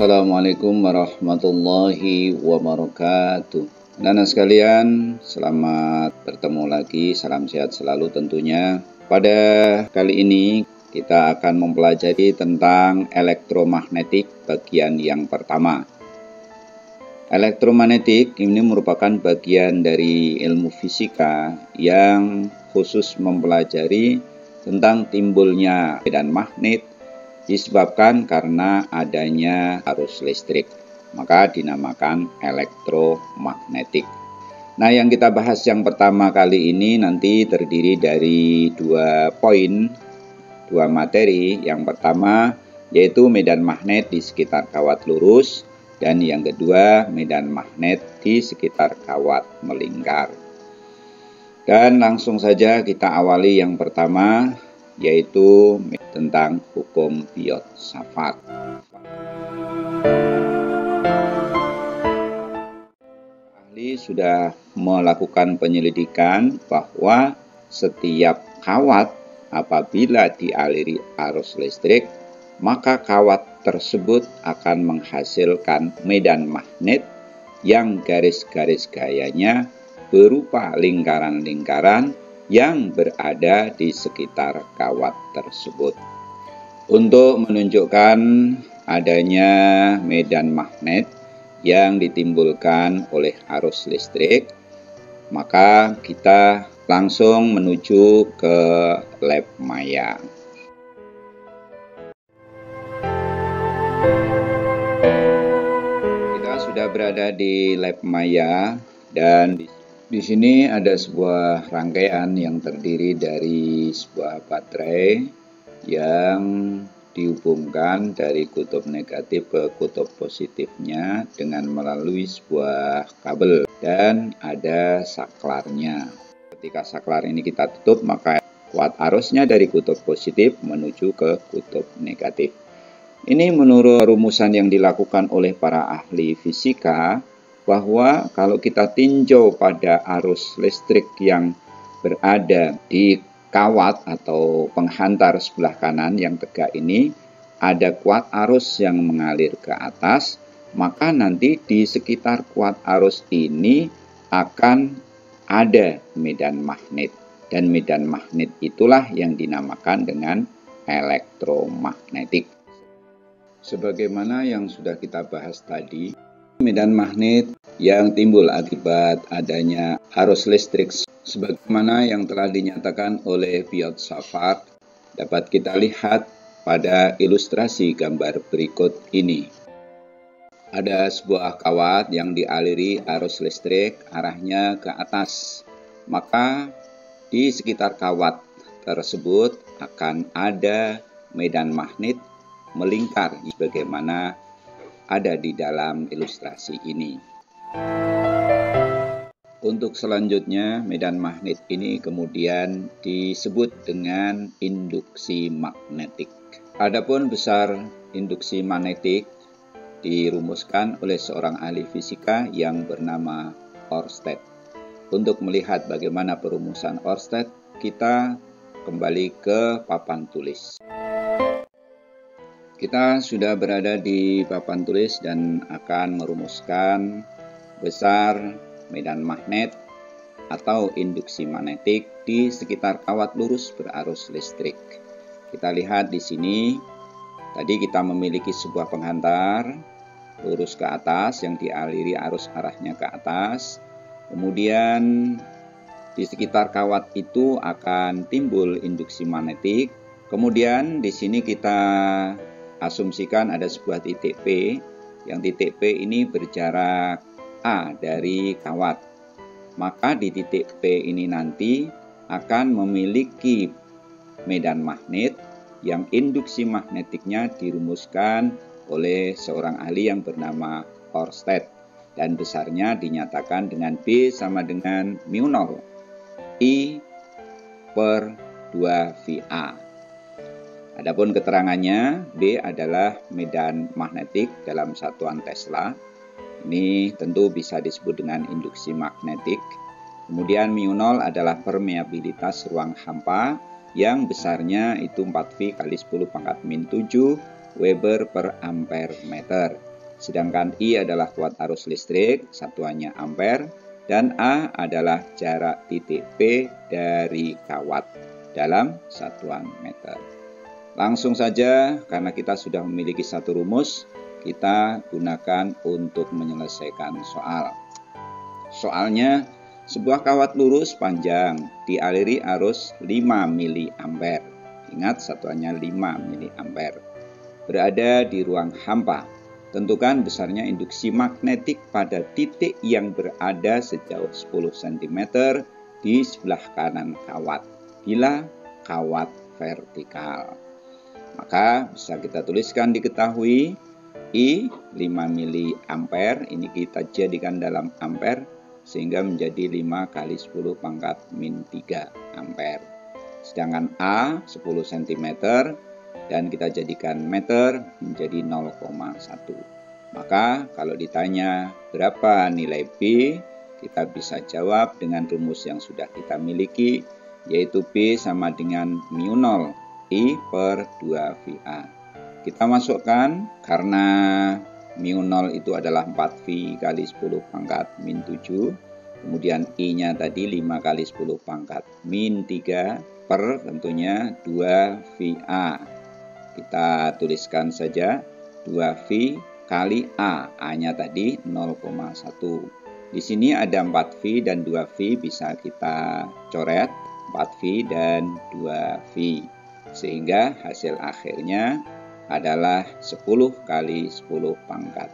Assalamualaikum warahmatullahi wabarakatuh. Anak sekalian, selamat bertemu lagi. Salam sehat selalu tentunya. Pada kali ini kita akan mempelajari tentang elektromagnetik bagian yang pertama. Elektromagnetik ini merupakan bagian dari ilmu fisika yang khusus mempelajari tentang timbulnya medan magnet disebabkan karena adanya arus listrik, maka dinamakan elektromagnetik. Nah, yang kita bahas yang pertama kali ini nanti terdiri dari dua poin, dua materi. Yang pertama yaitu medan magnet di sekitar kawat lurus dan yang kedua medan magnet di sekitar kawat melingkar. Dan langsung saja kita awali yang pertama yaitu tentang hukum biot safat. Ahli sudah melakukan penyelidikan bahwa setiap kawat apabila dialiri arus listrik, maka kawat tersebut akan menghasilkan medan magnet yang garis-garis gayanya berupa lingkaran-lingkaran yang berada di sekitar kawat tersebut. Untuk menunjukkan adanya medan magnet yang ditimbulkan oleh arus listrik, maka kita langsung menuju ke lab maya. Kita sudah berada di lab maya dan di di sini ada sebuah rangkaian yang terdiri dari sebuah baterai yang dihubungkan dari kutub negatif ke kutub positifnya dengan melalui sebuah kabel dan ada saklarnya. Ketika saklar ini kita tutup maka kuat arusnya dari kutub positif menuju ke kutub negatif. Ini menurut rumusan yang dilakukan oleh para ahli fisika bahwa kalau kita tinjau pada arus listrik yang berada di kawat atau penghantar sebelah kanan yang tegak ini ada kuat arus yang mengalir ke atas, maka nanti di sekitar kuat arus ini akan ada medan magnet. Dan medan magnet itulah yang dinamakan dengan elektromagnetik. Sebagaimana yang sudah kita bahas tadi, medan magnet yang timbul akibat adanya arus listrik sebagaimana yang telah dinyatakan oleh Piot Safar dapat kita lihat pada ilustrasi gambar berikut ini. Ada sebuah kawat yang dialiri arus listrik arahnya ke atas. Maka di sekitar kawat tersebut akan ada medan magnet melingkar sebagaimana ada di dalam ilustrasi ini. Untuk selanjutnya, medan magnet ini kemudian disebut dengan induksi magnetik. Adapun besar induksi magnetik dirumuskan oleh seorang ahli fisika yang bernama Oersted. Untuk melihat bagaimana perumusan Oersted, kita kembali ke papan tulis. Kita sudah berada di papan tulis dan akan merumuskan besar medan magnet atau induksi magnetik di sekitar kawat lurus berarus listrik. Kita lihat di sini, tadi kita memiliki sebuah penghantar lurus ke atas yang dialiri arus arahnya ke atas. Kemudian di sekitar kawat itu akan timbul induksi magnetik. Kemudian di sini kita asumsikan ada sebuah titik P, yang titik P ini berjarak A dari kawat. Maka di titik P ini nanti akan memiliki medan magnet yang induksi magnetiknya dirumuskan oleh seorang ahli yang bernama Oersted dan besarnya dinyatakan dengan B sama dengan mu 0 I per 2 VA. Adapun keterangannya, B adalah medan magnetik dalam satuan Tesla. Ini tentu bisa disebut dengan induksi magnetik. Kemudian mu 0 adalah permeabilitas ruang hampa yang besarnya itu 4V kali 10 pangkat min 7 Weber per ampere meter. sedangkan I adalah kuat arus listrik, satuannya ampere, dan A adalah jarak titik P dari kawat dalam satuan meter. Langsung saja, karena kita sudah memiliki satu rumus, kita gunakan untuk menyelesaikan soal. Soalnya, sebuah kawat lurus panjang dialiri arus 5 mA. Ingat satuannya 5 mA. Berada di ruang hampa Tentukan besarnya induksi magnetik pada titik yang berada sejauh 10 cm di sebelah kanan kawat bila kawat vertikal. Maka bisa kita tuliskan diketahui I 5 mA ini kita jadikan dalam ampere sehingga menjadi 5 kali 10 pangkat min 3 ampere. Sedangkan A 10 cm dan kita jadikan meter menjadi 0,1. Maka kalau ditanya berapa nilai B, kita bisa jawab dengan rumus yang sudah kita miliki, yaitu B sama dengan mu 0 I per 2 VA. Kita masukkan karena mu 0 itu adalah 4V kali 10 pangkat min 7, kemudian I-nya tadi 5 kali 10 pangkat min 3 per tentunya 2 VA kita tuliskan saja 2V kali A. A-nya tadi 0,1. Di sini ada 4V dan 2V bisa kita coret 4V dan 2V. Sehingga hasil akhirnya adalah 10 kali 10 pangkat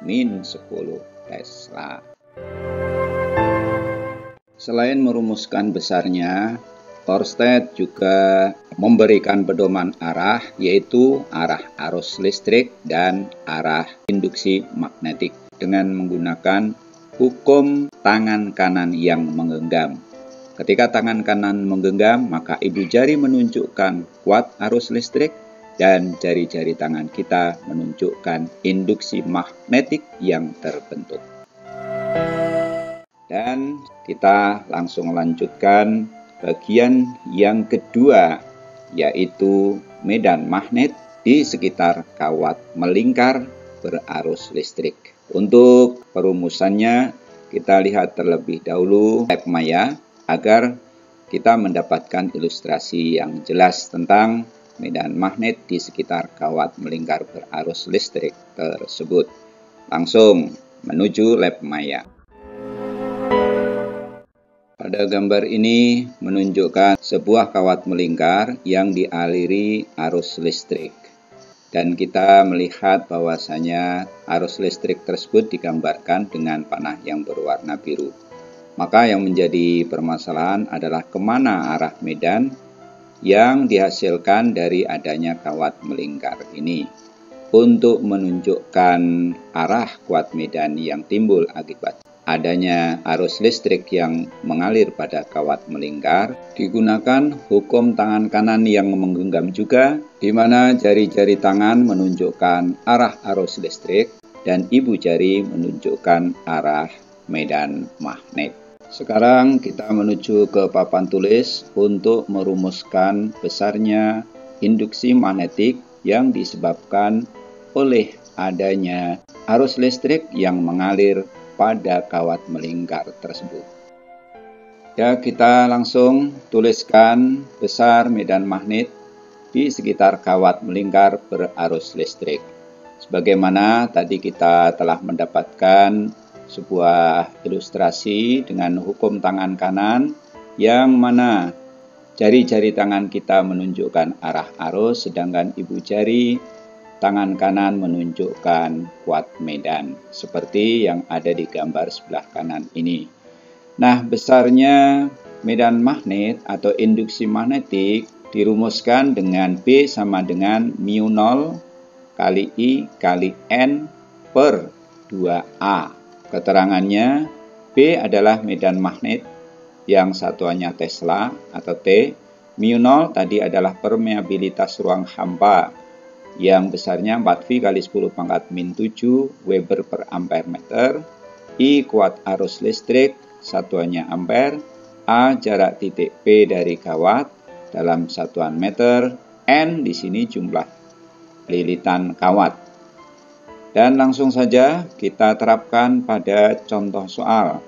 min 10 Tesla. Selain merumuskan besarnya, Orsted juga memberikan pedoman arah yaitu arah arus listrik dan arah induksi magnetik dengan menggunakan hukum tangan kanan yang menggenggam. Ketika tangan kanan menggenggam, maka ibu jari menunjukkan kuat arus listrik dan jari-jari tangan kita menunjukkan induksi magnetik yang terbentuk. Dan kita langsung lanjutkan bagian yang kedua yaitu medan magnet di sekitar kawat melingkar berarus listrik. Untuk perumusannya kita lihat terlebih dahulu lab maya agar kita mendapatkan ilustrasi yang jelas tentang medan magnet di sekitar kawat melingkar berarus listrik tersebut. Langsung menuju lab maya. Pada gambar ini menunjukkan sebuah kawat melingkar yang dialiri arus listrik. Dan kita melihat bahwasanya arus listrik tersebut digambarkan dengan panah yang berwarna biru. Maka yang menjadi permasalahan adalah ke mana arah medan yang dihasilkan dari adanya kawat melingkar ini. Untuk menunjukkan arah kuat medan yang timbul akibat adanya arus listrik yang mengalir pada kawat melingkar, digunakan hukum tangan kanan yang menggenggam juga, di mana jari-jari tangan menunjukkan arah arus listrik dan ibu jari menunjukkan arah medan magnet. Sekarang kita menuju ke papan tulis untuk merumuskan besarnya induksi magnetik yang disebabkan oleh adanya arus listrik yang mengalir pada kawat melingkar tersebut. Ya, kita langsung tuliskan besar medan magnet di sekitar kawat melingkar berarus listrik. Sebagaimana tadi kita telah mendapatkan sebuah ilustrasi dengan hukum tangan kanan yang mana jari-jari tangan kita menunjukkan arah arus sedangkan ibu jari tangan kanan menunjukkan kuat medan, seperti yang ada di gambar sebelah kanan ini. Nah, besarnya medan magnet atau induksi magnetik dirumuskan dengan B sama dengan mu 0 kali I kali N per 2A. Keterangannya, B adalah medan magnet yang satuannya Tesla atau T. Mu 0 tadi adalah permeabilitas ruang hampa yang besarnya 4V kali 10 pangkat min 7 Weber per ampere meter. I kuat arus listrik, satuannya ampere. A jarak titik P dari kawat dalam satuan meter. N di sini jumlah lilitan kawat. Dan langsung saja kita terapkan pada contoh soal.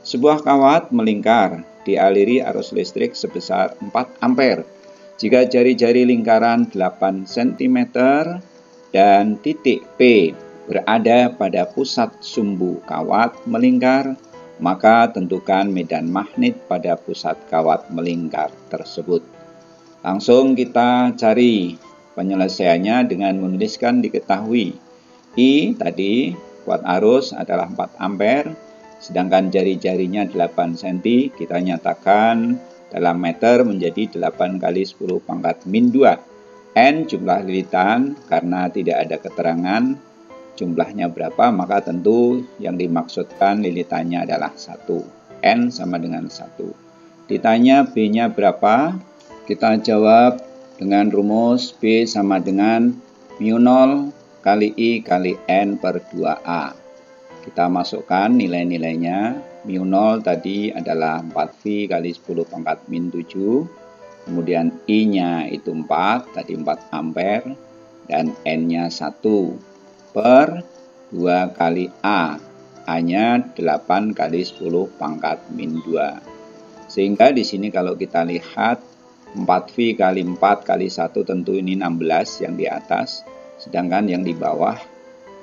Sebuah kawat melingkar dialiri arus listrik sebesar 4 ampere. Jika jari-jari lingkaran 8 cm dan titik P berada pada pusat sumbu kawat melingkar, maka tentukan medan magnet pada pusat kawat melingkar tersebut. Langsung kita cari penyelesaiannya dengan menuliskan diketahui I tadi kuat arus adalah 4 ampere, sedangkan jari-jarinya 8 cm, kita nyatakan dalam meter menjadi 8 kali 10 pangkat min 2. N jumlah lilitan karena tidak ada keterangan jumlahnya berapa, maka tentu yang dimaksudkan lilitannya adalah 1. N sama dengan 1. Ditanya B-nya berapa, kita jawab dengan rumus B sama dengan mu 0 kali I kali N per 2A. Kita masukkan nilai-nilainya. Mu 0 tadi adalah 4V kali 10 pangkat min 7. Kemudian I-nya itu 4, tadi 4 ampere. Dan N-nya 1 per 2 kali A. A-nya 8 kali 10 pangkat min 2. Sehingga di sini kalau kita lihat 4V kali 4 kali 1 tentu ini 16 yang di atas sedangkan yang di bawah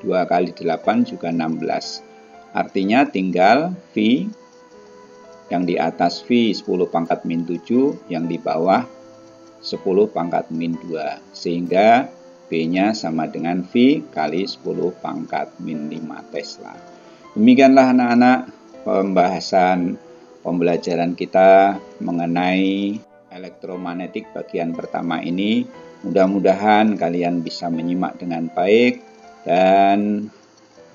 2 kali 8 juga 16 artinya tinggal V yang di atas V 10 pangkat min 7 yang di bawah 10 pangkat min 2 sehingga B nya sama dengan V kali 10 pangkat min 5 Tesla. Demikianlah anak-anak pembahasan pembelajaran kita mengenai elektromagnetik bagian pertama ini Mudah-mudahan kalian bisa menyimak dengan baik dan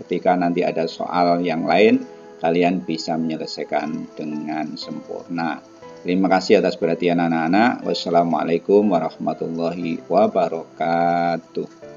ketika nanti ada soal yang lain kalian bisa menyelesaikan dengan sempurna. Terima kasih atas perhatian anak-anak. Wassalamualaikum warahmatullahi wabarakatuh.